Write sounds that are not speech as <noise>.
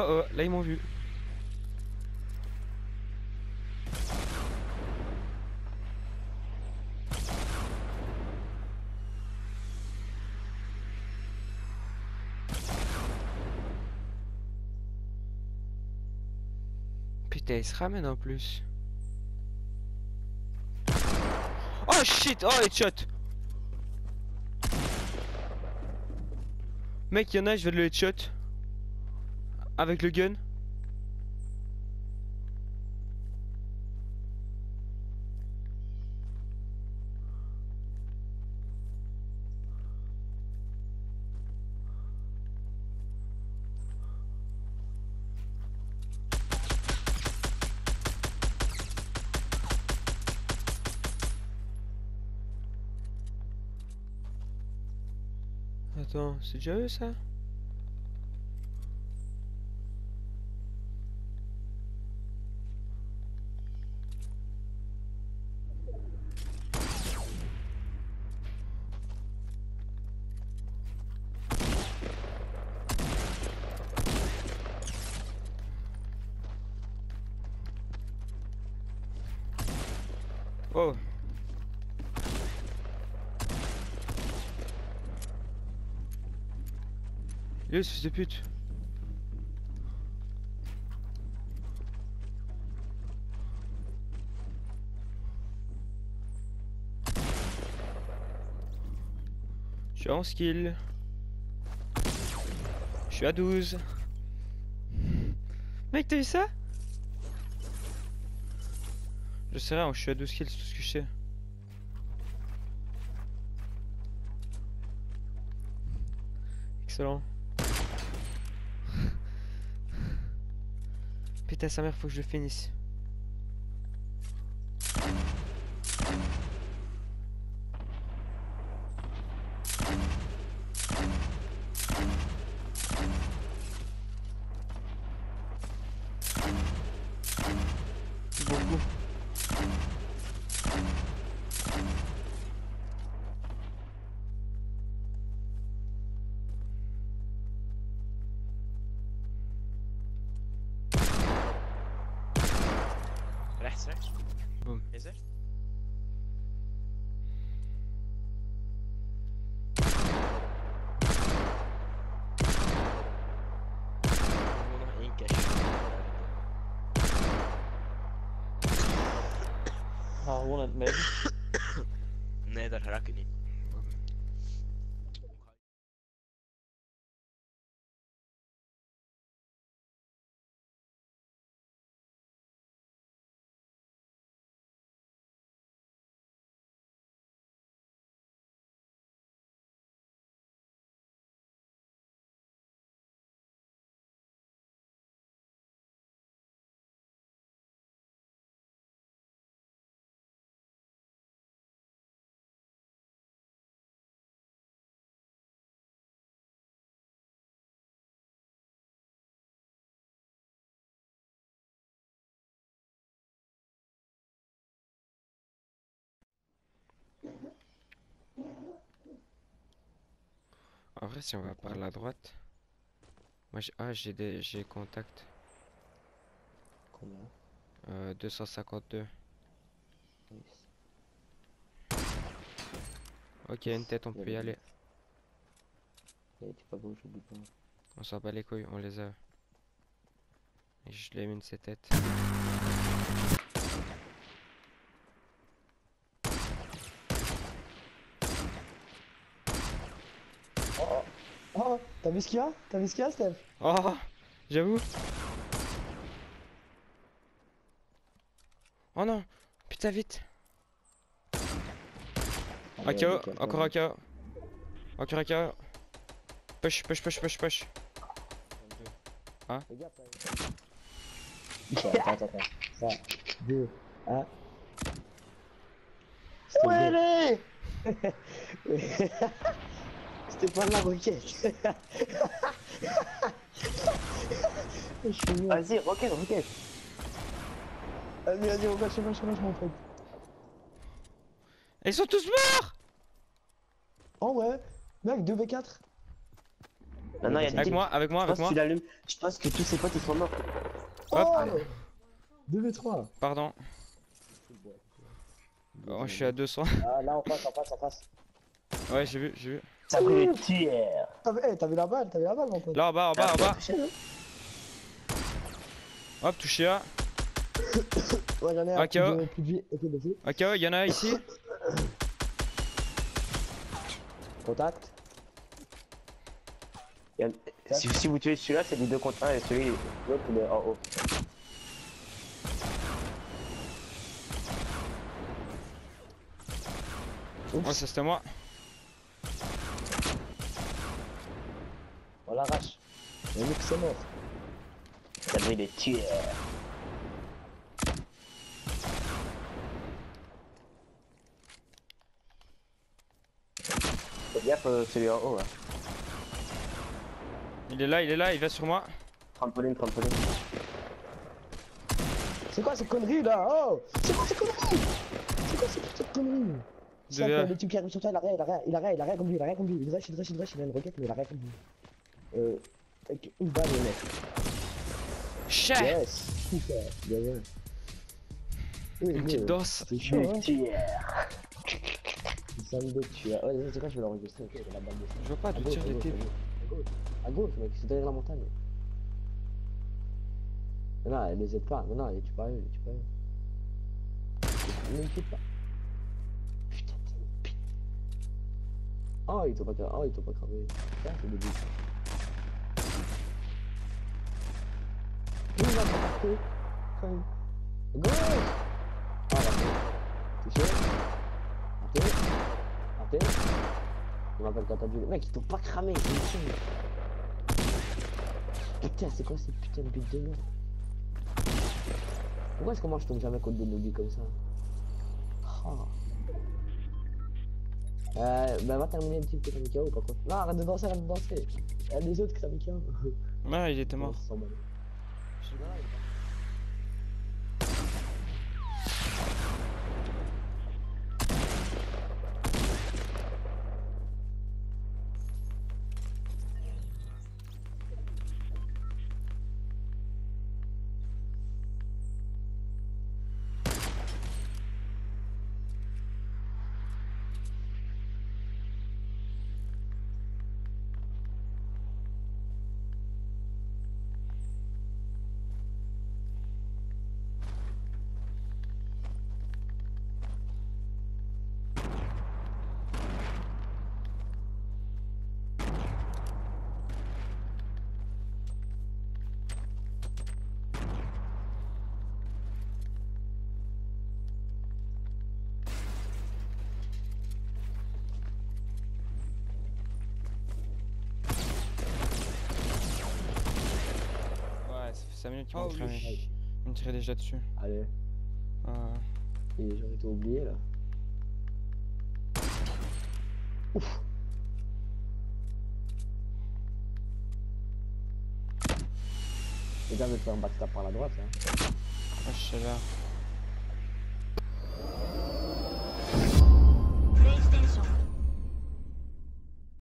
Oh oh, là ils m'ont vu. Putain, il se ramène en plus. Oh shit, oh headshot. Mec, y'en a, je vais le headshot. Avec le gun. Attends, c'est déjà eux ça? Oh Yo, fils pute Je suis en skill. Je suis à 12. Mec, t'as vu ça? Je sais rien, je suis à 12 kills, tout ce que je sais. Excellent. Putain, sa mère, faut que je le finisse. Boom. Is er? Ga gewoon in het midden. <coughs> Nee, daar raak ik niet. En vrai, si on va par la droite. Moi, j'ai ah, j'ai des j'ai contact. Combien Euh, 252. Nice. Ok, une tête, on peut y aller. Pas beau. On s'en bat les couilles, on les a. Et je l'ai mis une ces têtes. Oh, t'as vu ce qu'il y a? T'as vu ce qu'il y a, Steph? Oh J'avoue. Oh non Putain vite. Ah, AKO, encore AKO Encore AKO Push, push, push, push, push. Attends, attends, attends. 3, 2, 1. Où elle est C'était pas la roquette. <laughs> Vas-y, roquette, roquette. Vas-y, vas-y, roquette, je je je m'en fais. Ils sont tous morts Oh ouais, mec, 2v4. Non, non, il y a des Avec moi, avec moi, Je avec moi. Je pense que tous ses potes ils sont morts. Hop. Oh 2v3. Pardon. Oh, je suis à 200. Ah, là, on passe, on passe, on passe. Ouais, j'ai vu, j'ai vu. Ça pris le tiers. T'as vu, eh, t'as vu la balle, t'as vu la balle, mon pote. Là en bas, en bas, en bas. Touché, hein Hop, touché un. Ouais, j'en ai un. Ah, plus KO. de- plus de vie. Ok, vas-y. Ok, il y en a un ici. Contact. Si, si vous tuez celui-là, c'est du 2 contre 1 et celui l'autre il est en haut. Ouais, ça c'était moi. L'arrache. Le mec, c'est mort. Ça. Fais gaffe euh, celui en haut là. Il est là, il est là, il va sur moi. Trampoline, trampoline. C'est quoi ces conneries là Oh? C'est quoi ces conneries C'est quoi ces petites conneries Ça, Devait- le type qui arrive sur toi, il a rien, il a rien, il a rien, il a rien comme lui, il a rien comme lui. Il rush, il rush, il rush, il a une roquette, mais il a rien comme lui. Euh. Avec une balle, le mec. Chef Yes Super Bien joué. Oui, Une petite danse. C'est chaud, hein Le tiers. C'est un de tu as. Ouais, c'est quoi, je vais l'enregistrer, la balle de ça. Je vois pas À d'où gauche, tire à les gauche, à mec, c'est derrière la montagne. Mais non, elle les aide pas. Mais non, elle tue pas elle tue pas les tue pas. Putain, t'es une pute. Oh, ils t'ont pas cramé. Oh, ils t'ont pas cramé. Putain, c'est débile. Il va pas partir. Crème. Gauche Ah. Touché. Raté. Raté. Je m'appelle quand t'as vu. Mec, ils t'ont pas cramé. Putain, c'est quoi cette putain de bite de merde Pourquoi est-ce que moi je tombe jamais contre des noobs comme ça Ah. Euh, bah va terminer le type que t'as mis KO par contre. Non, arrête de danser, arrête de danser. Il y a des autres que t'as mis KO. Non, il était mort. On 5 minutes qu'ils Oh m'ont tiré. oui. Ils me tiraient déjà dessus. Allez, Ah. et j'aurais été oublié là. Ouf. Les gars veulent faire un backstab par la droite hein. Ah, je sais là.